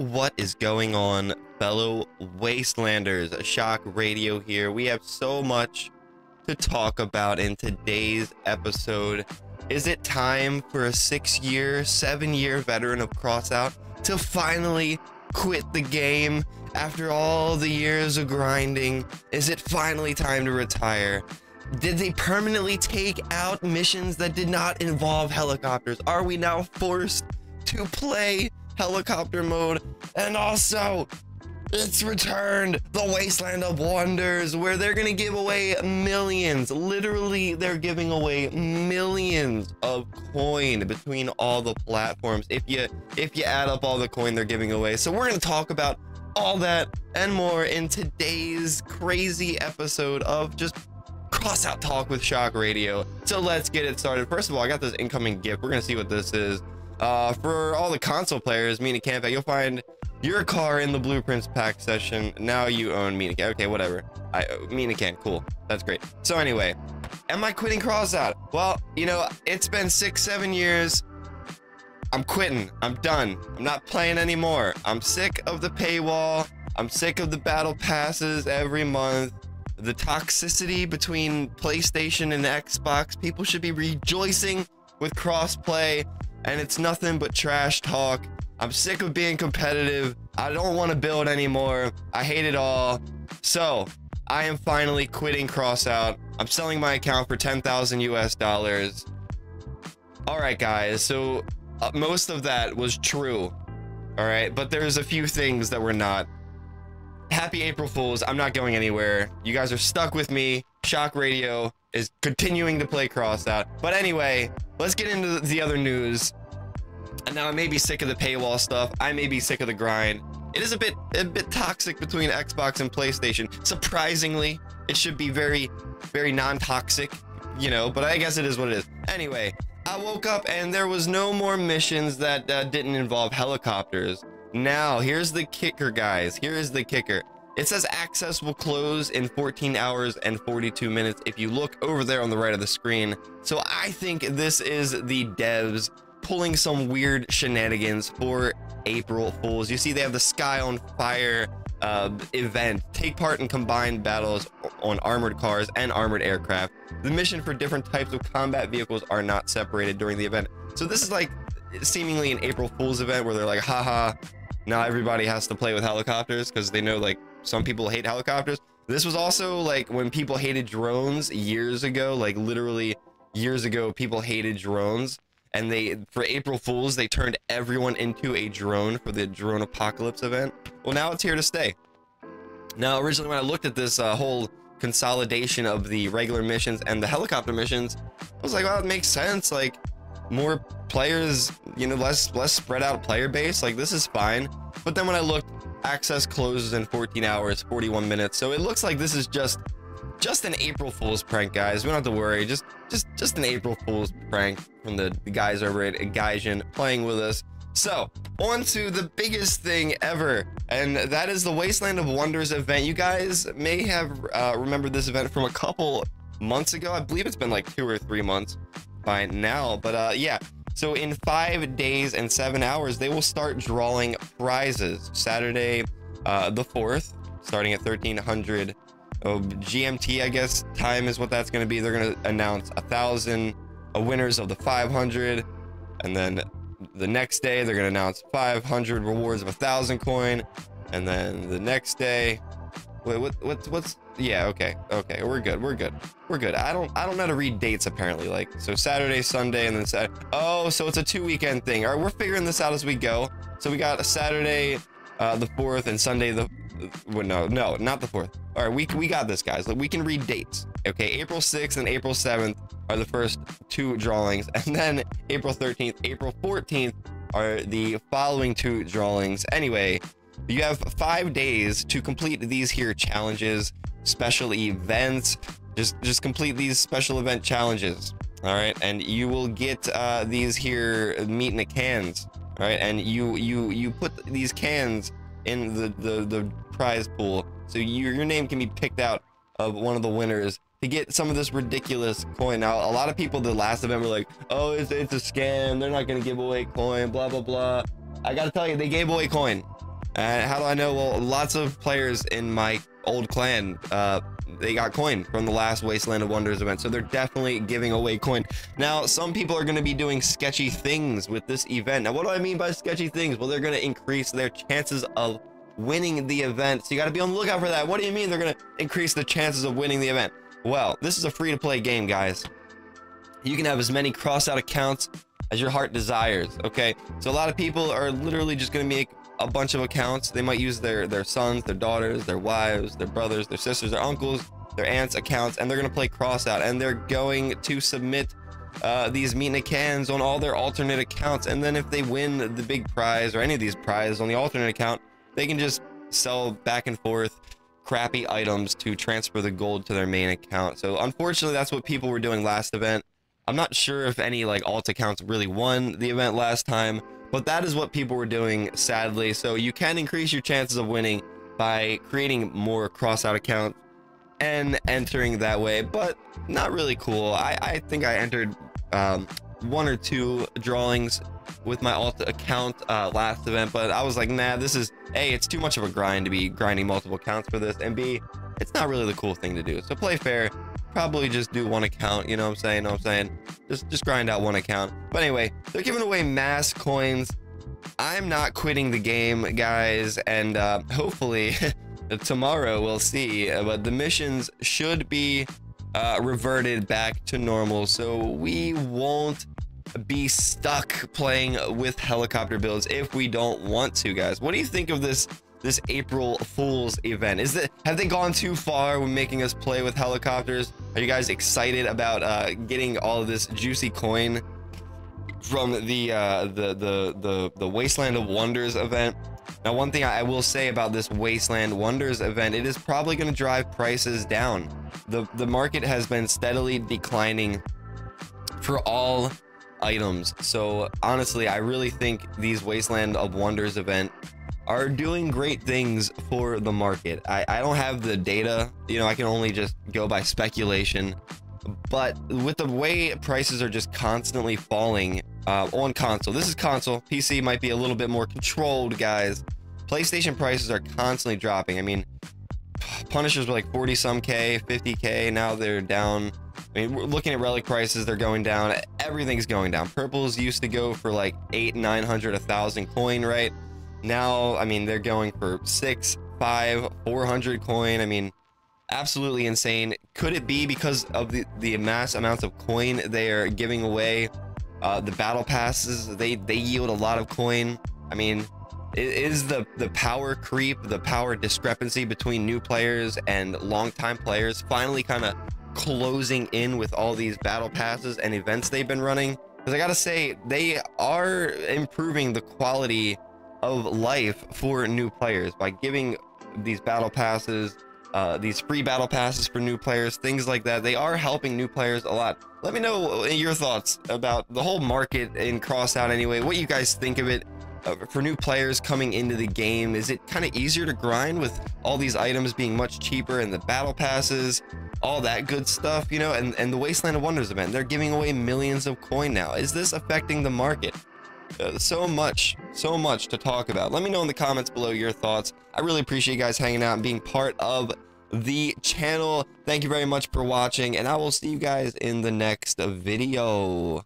What is going on, fellow Wastelanders? Shock Radio here. We have so much to talk about in today's episode. Is it time for a six year, seven year veteran of Crossout to finally quit the game after all the years of grinding? Is it finally time to retire? Did they permanently take out missions that did not involve helicopters? Are we now forced to play helicopter mode? And also, it's returned, the Wasteland of Wonders, where they're gonna give away millions. Literally, they're giving away millions of coin between all the platforms. If you if you add up all the coin they're giving away, so we're gonna talk about all that and more in today's crazy episode of just crossout talk with shock radio so let's get it started first of all i got this incoming gift we're gonna see what this is uh for all the console players Mina Camp, you'll find your car in the blueprints pack session. Now you own Mina Camp. okay whatever. I Mina Camp, cool. That's great. So anyway am i quitting crossout well you know it's been six seven years. I'm quitting. I'm done. I'm not playing anymore. I'm sick of the paywall. I'm sick of the battle passes every month. The toxicity between PlayStation and Xbox. People should be rejoicing with crossplay, and it's nothing but trash talk. I'm sick of being competitive. I don't want to build anymore. I hate it all. So, I am finally quitting Crossout. I'm selling my account for 10,000 US dollars. All right, guys. So, uh, most of that was true. All right, but there's a few things that were not happy April Fools. I'm not going anywhere. You guys are stuck with me. Shock Radio is continuing to play Crossout. But anyway, let's get into the other news. And now I may be sick of the paywall stuff. I may be sick of the grind. It is a bit a bit toxic between Xbox and PlayStation. Surprisingly, it should be very very non-toxic, you know, but I guess it is what it is. Anyway, I woke up and there was no more missions that uh, didn't involve helicopters. Now, here's the kicker, guys. Here is the kicker. It says access will close in 14 hours and 42 minutes if you look over there on the right of the screen. So I think this is the devs pulling some weird shenanigans for April Fools. You see they have the Sky on Fire uh, event. Take part in combined battles on armored cars and armored aircraft. The mission for different types of combat vehicles are not separated during the event. So this is like seemingly an April Fool's event where they're like, haha, now everybody has to play with helicopters because they know like some people hate helicopters. This was also like when people hated drones years ago, like literally years ago, people hated drones. And they, for April Fools, they turned everyone into a drone for the drone apocalypse event. Well, now it's here to stay. Now, originally when I looked at this uh, whole consolidation of the regular missions and the helicopter missions, I was like, well, it makes sense. Like, more players, you know, less less spread out player base. Like this is fine. But then when I looked, access closes in 14 hours, 41 minutes. So it looks like this is just just an April Fool's prank, guys. We don't have to worry. Just just just an April Fool's prank from the, the guys over at Gaijin playing with us. So, on to the biggest thing ever, and that is the Wasteland of Wonders event. You guys may have uh, remembered this event from a couple months ago. I believe it's been like two or three months by now. But uh, yeah, so in five days and seven hours, they will start drawing prizes. Saturday, uh, the 4th, starting at 1300 oh, GMT, I guess, time is what that's going to be. They're going to announce a thousand uh, winners of the 500. And then the next day, they're going to announce 500 rewards of a thousand coin. And then the next day, wait, what, what's, what's, yeah, okay. Okay, we're good. We're good. We're good. I don't I don't know how to read dates apparently. Like so Saturday, Sunday, and then Saturday. Oh, so it's a two weekend thing. All right, we're figuring this out as we go. So we got a Saturday, uh, the fourth, and Sunday the. Well, no, no, not the fourth. All right, we we got this, guys. Like, we can read dates. Okay, April 6th and April 7th are the first two drawings, and then April 13th, April 14th are the following two drawings. Anyway, you have five days to complete these here challenges special events just just complete these special event challenges all right? And you will get uh these here meat in the cans all right? And you you you put these cans in the the, the prize pool so your, your name can be picked out of one of the winners to get some of this ridiculous coin. Now a lot of people the last event were like oh it's, it's a scam. They're not going to give away coin blah blah blah. I gotta tell you they gave away coin. And how do I know? Well, lots of players in my old clan, uh, they got coin from the last Wasteland of Wonders event. So they're definitely giving away coin. Now, some people are going to be doing sketchy things with this event. Now, what do I mean by sketchy things? Well, they're going to increase their chances of winning the event. So you got to be on the lookout for that. What do you mean they're going to increase the chances of winning the event? Well, this is a free to play game, guys. You can have as many Crossout accounts as your heart desires. Okay. So a lot of people are literally just going to make a bunch of accounts. They might use their their sons, their daughters, their wives, their brothers, their sisters, their uncles, their aunts accounts, and they're gonna play Crossout, and they're going to submit uh, these meet and cans on all their alternate accounts, and then if they win the big prize or any of these prizes on the alternate account, they can just sell back and forth crappy items to transfer the gold to their main account. So unfortunately, that's what people were doing last event. I'm not sure if any like alt accounts really won the event last time, but that is what people were doing, sadly. So you can increase your chances of winning by creating more Crossout accounts and entering that way, but not really cool. I, I think I entered um, one or two drawings with my alt account uh, last event, but I was like, nah, this is A, it's too much of a grind to be grinding multiple accounts for this, and B, it's not really the cool thing to do. So play fair, probably just do one account, you know what I'm saying? know what I'm saying? Just just grind out one account. But anyway, they're giving away mass coins. I'm not quitting the game, guys, and uh, hopefully tomorrow we'll see. Uh, but the missions should be uh, reverted back to normal, so we won't be stuck playing with helicopter builds if we don't want to, guys. What do you think of this this April Fool's event? Is it have they gone too far when making us play with helicopters? Are you guys excited about uh, getting all of this juicy coin from the uh, the the the the Wasteland of Wonders event? Now, one thing I will say about this Wasteland Wonders event, it is probably going to drive prices down. The the market has been steadily declining for all items. So honestly, I really think these Wasteland of Wonders event are doing great things for the market. I, I don't have the data, you know, I can only just go by speculation. But with the way prices are just constantly falling uh, on console, this is console, PC might be a little bit more controlled, guys. PlayStation prices are constantly dropping. I mean, Punishers were like 40 some K, 50K. Now they're down. I mean, we're looking at relic prices, they're going down. Everything's going down. Purples used to go for like eight, 900, a thousand coin, right? Now, I mean, they're going for six, five, 400 coin. I mean, absolutely insane. Could it be because of the, the mass amounts of coin they are giving away? Uh, the battle passes, they, they yield a lot of coin. I mean, is the, the power creep, the power discrepancy between new players and longtime players finally kind of closing in with all these battle passes and events they've been running? Because I gotta say, they are improving the quality of life for new players by giving these battle passes, uh, these free battle passes for new players, things like that. They are helping new players a lot. Let me know your thoughts about the whole market in Crossout anyway, what you guys think of it. Uh, for new players coming into the game, is it kind of easier to grind with all these items being much cheaper and the battle passes, all that good stuff, you know, and, and the Wasteland of Wonders event, they're giving away millions of coin now. Is this affecting the market? Uh, so much, so much to talk about. Let me know in the comments below your thoughts. I really appreciate you guys hanging out and being part of the channel. Thank you very much for watching, and I will see you guys in the next video.